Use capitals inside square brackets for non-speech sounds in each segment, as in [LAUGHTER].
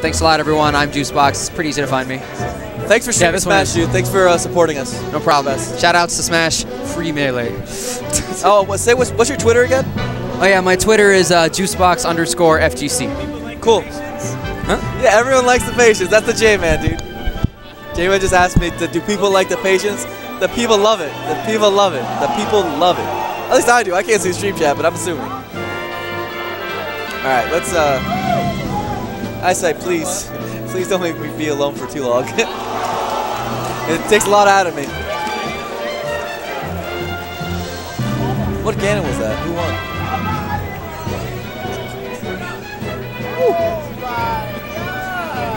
Thanks a lot, everyone. I'm Juicebox. It's pretty easy to find me. Thanks for this one Smash, dude. Thanks for uh, supporting us. No problem. Shout outs to Smash. Free Melee. [LAUGHS] oh, what, say what's, what's your Twitter again? Oh, yeah, my Twitter is uh, juicebox underscore FGC. Cool. Huh? Yeah, everyone likes the patience. That's the J-Man, dude. J-Man just asked me, to, do people like the patience? The people love it. The people love it. The people love it. At least I do. I can't see stream chat, but I'm assuming. All right, let's. uh I say, please, please don't make me be alone for too long. [LAUGHS] it takes a lot out of me. What Ganon was that? Who won?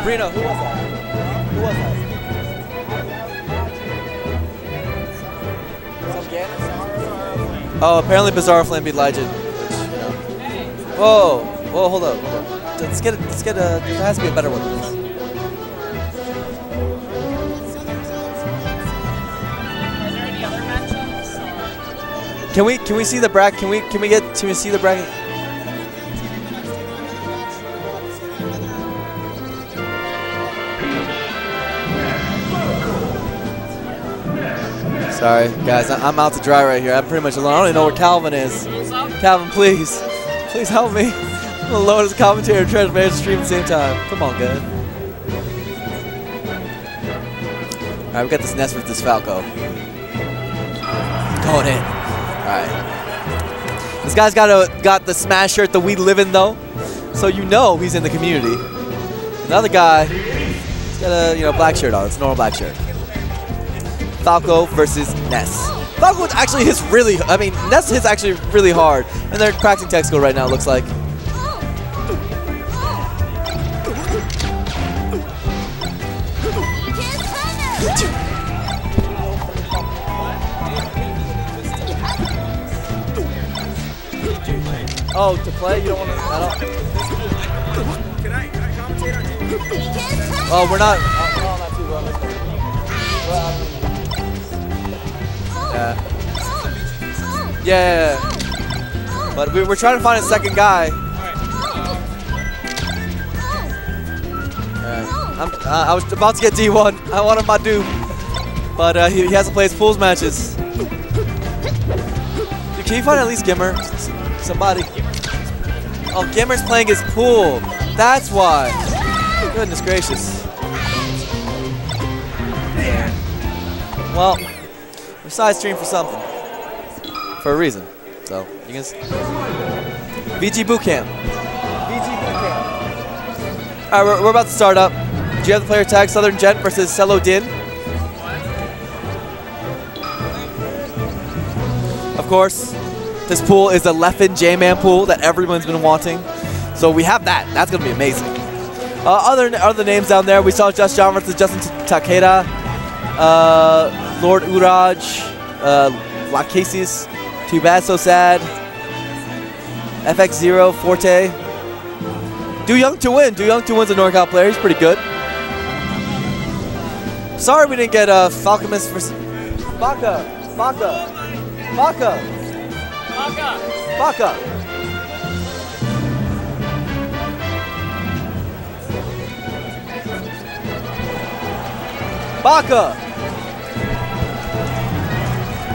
Reno, who was that? Who was that? Oh, apparently Bizzarro Flame beat Legend. Whoa, whoa, hold up, hold up. Let's get, let's get a. There has to be a better one than this. Can we, can we see the bracket? Can we, can we get, can we see the bracket? Sorry, guys, I'm out to dry right here. I'm pretty much alone. I don't even know where Calvin is. Calvin, please, please help me. Alone as a commentator and manage the stream at the same time. Come on, guys. All right, we got this Ness with this Falco. Going in. All right. This guy's got a got the Smash shirt that we live in though, so you know he's in the community. Another guy, he's got a you know black shirt on. It's a normal black shirt. Falco versus Ness. Falco actually hits really. I mean, Ness hits actually really hard, and they're practicing Texaco right now. It looks like. Oh, to play? You don't want to? I don't. Can I, can I commentate on TV? Oh, we're not. Uh, no, not too well. Yeah. Yeah. But we, we're trying to find a second guy. Uh, I was about to get D1. I wanted my dude. But uh, he, he has to play his pools matches. Dude, can you find at least GimR? S- Somebody. Oh, GimR's playing his pool. That's why. Goodness gracious. Well, we're side stream for something. For a reason. So, you can. VG Bootcamp. VG Bootcamp. Alright, we're, we're about to start up. Do you have the player tag Southern Gent versus Selodin? Of course, this pool is the Leffen J-Man pool that everyone's been wanting. So we have that. That's going to be amazing. Uh, other other names down there, we saw Just John versus Justin Takeda, uh, Lord Uraj, uh, La Cases, Too Bad So Sad, FX Zero, Forte. Do Young to win. Do Young to win's a NorCal player. He's pretty good. Sorry we didn't get uh, Falcomus versus Baka. Baka. Baka. Baka. Baka. Baka.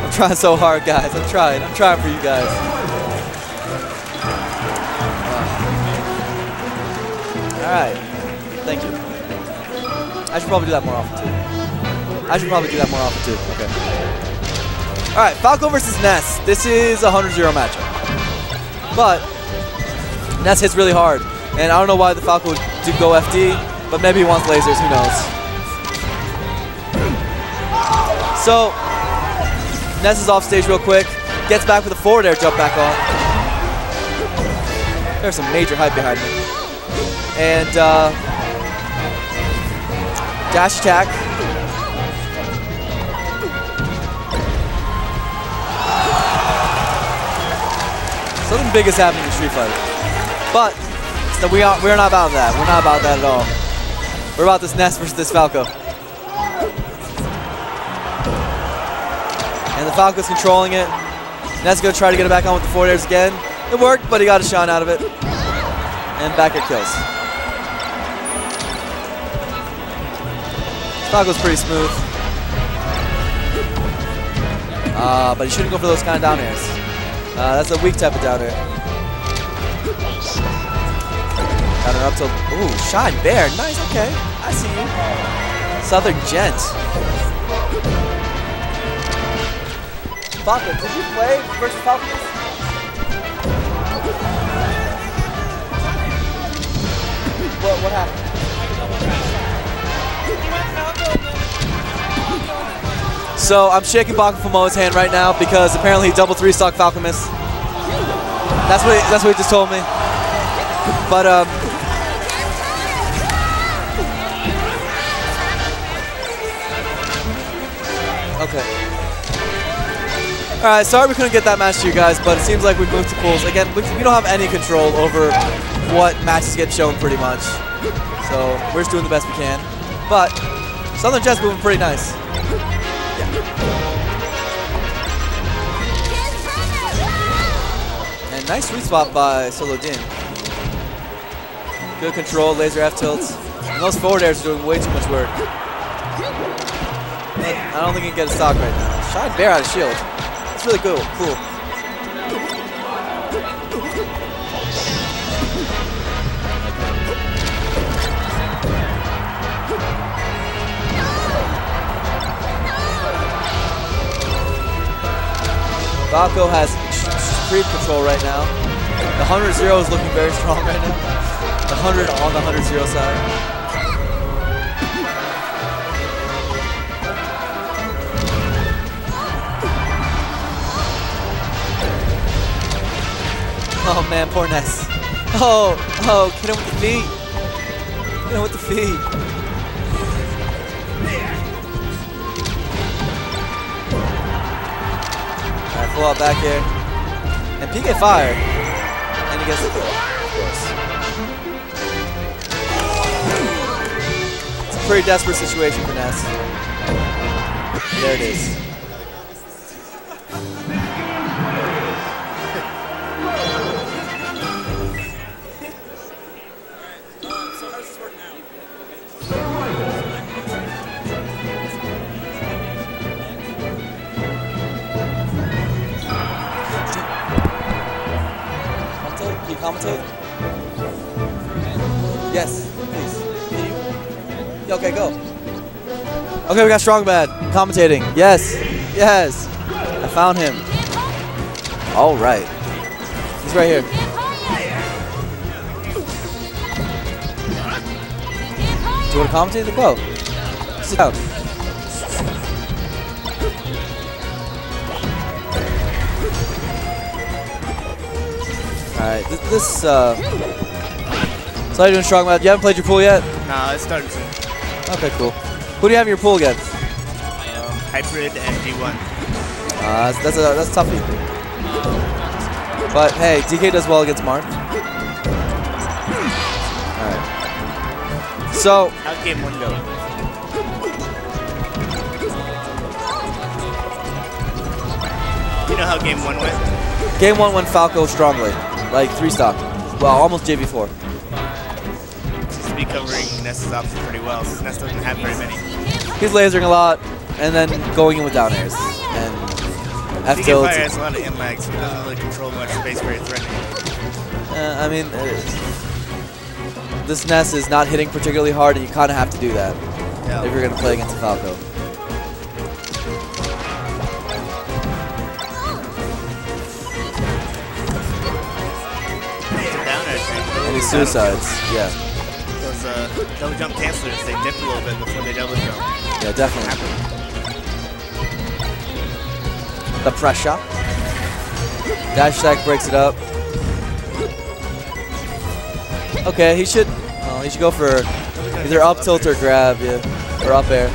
I'm trying so hard, guys. I'm trying. I'm trying for you guys. All right. Thank you. I should probably do that more often too. I should probably do that more often too. Okay. All right, Falco versus Ness. This is a 100-0 matchup. But Ness hits really hard, and I don't know why the Falco do go FD, but maybe he wants lasers. Who knows? So Ness is off stage real quick. Gets back with a forward air jump back on. There's some major hype behind me. And uh, dash attack. Something big is happening in Street Fighter. But so we are we're not about that. We're not about that at all. We're about this Ness versus this Falco. And the Falco's controlling it. Ness gonna try to get it back on with the forward airs again. It worked, but he got a shot out of it. And back it kills. Falco's pretty smooth. Uh, but he shouldn't go for those kind of down airs. Uh, that's a weak type of down air. Down air up to, ooh, Shine Bair, nice, okay, I see you. Southern Gent. Falco, did you play versus Falcons? What, what happened? So I'm shaking Baku Fumo's hand right now because apparently he double three stock Falcomus. That's what he, that's what he just told me. But um, okay. All right, sorry we couldn't get that match to you guys, but it seems like we've moved to pools. Again, we, we don't have any control over what matches get shown pretty much. So we're just doing the best we can. But Southern Gent's moving pretty nice. Nice sweet spot by Selodin. Good control, laser F tilts. And those forward airs are doing way too much work. I don't think he can get a stock right now. Shine Bair out of shield. That's really cool. Cool. Falco has creep control right now. The 100 0 is looking very strong right now. The 100 on the 100 0 side. Oh man, poor Ness. Oh, oh, get him with the feet. Get him with the feet. Alright, full out back here. And PK fire. And he gets course. It's a pretty desperate situation for Ness. There it is. Commentate? Yes, please. Okay, go. Okay, we got Strong Bad commentating. Yes, yes. I found him. All right. He's right here. Do you want to commentate? Go. Sit down. All right, this, this uh. So how you doing, Strong Bad? You haven't played your pool yet? Nah, it's starting soon. Okay, cool. Who do you have in your pool again? Um, hybrid and G1. Uh, that's, that's a that's toughy. But hey, DK does well against Mark. Alright. So, game one go? You know how game one went? game one went Falco strongly. Like three stock. Well, almost JV4. Seems to be covering Ness's options pretty well, since Ness doesn't have very many. He's lasering a lot, and then going in with down airs. And F tilt. Has a lot of in lags, so he doesn't really control much space very threatening. Uh, I mean, uh, this Ness is not hitting particularly hard, and you kind of have to do that Yeah. if you're going to play against a Falco. Air streak. And he suicides. Yeah, Those uh, double jump cancelers, they dip a little bit before they double jump. yeah, definitely. Happen. The pressure. Dash attack breaks it up. Okay, he should. Oh, he should go for either up tilt or grab, yeah, or up air.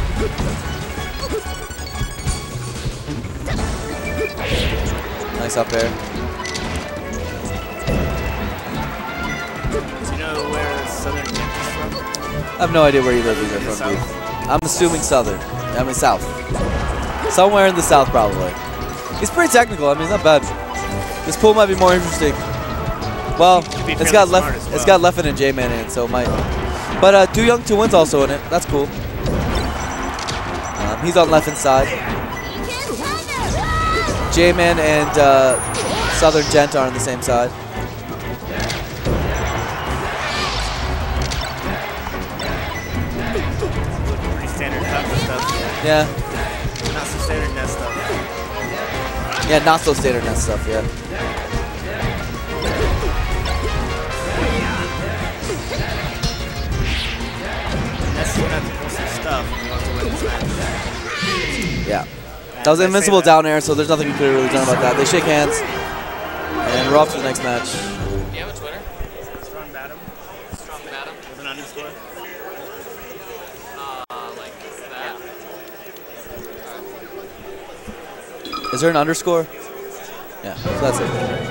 Nice up air. I have no idea where either of these from. South. I'm assuming southern. I mean south. Somewhere in the south, probably. He's pretty technical. I mean, not bad. This pool might be more interesting. Well, it's got left. as It's well. got Leffen and J-Man in, it, so it might. But uh, Do Young Two Wins also in it. That's cool. Um, He's on left side. J-Man and uh, Southern Gent are on the same side. Yeah. Not so standard Ness stuff. Yeah, not so standard Ness stuff, yeah. Ness is gonna have to some stuff if he wants to win this match. Yeah. That was I invincible down air, so there's nothing you could have really done about that. They shake hands, and we're off to the next match. Do you have a Twitter? Strong Batum Strong Madam? with an underscore. Uh, like that? Is there an underscore? Yeah, so that's it.